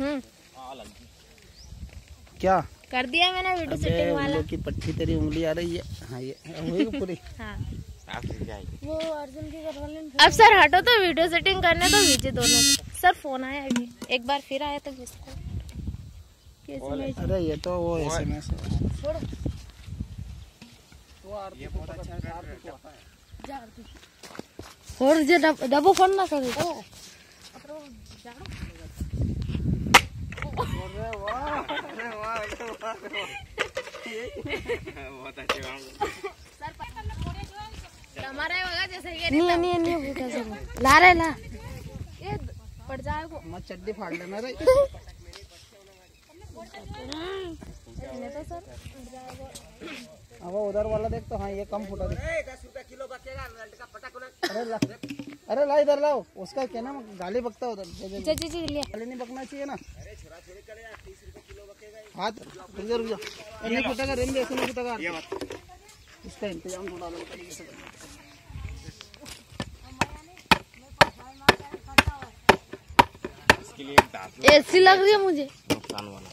हम्म। क्या? कर दिया मैंने वीडियो सेटिंग वाला। की पट्टी तेरी उंगली आ रही है। हाँ ये हुई पूरी। हाँ। वो अर्जुन की अब सर हटो तो वीडियो सेटिंग करने तो भेजे दोनों सर फ़ोन आया अभी। एक बार फिर आया तो किसको अरे ये तो वो एस एम एस और जो डबो फ़ोन ना करे। हमारे वगैरह जैसे ये नहीं नहीं नहीं वो कैसे ला रहे ला ये पड़ जाएगा मत चड्डी फाड़ लेना रे तो सर अब उधर वाला देख तो हाँ ये कम फुटा देख अरे ला। अरे ला इधर लाओ। उसका क्या ना गाली बकता उधर। दे दे। जी जी जी गाली नहीं बकना चाहिए ना। हाथ रुक जा रुक जा अरे नहीं फुटेगा रेम भी ऐसे नहीं फुटेगा इसका इंतज़ाम थोड़ा अलग तरीके से करना लग रही है मुझे। नुकसान वाला।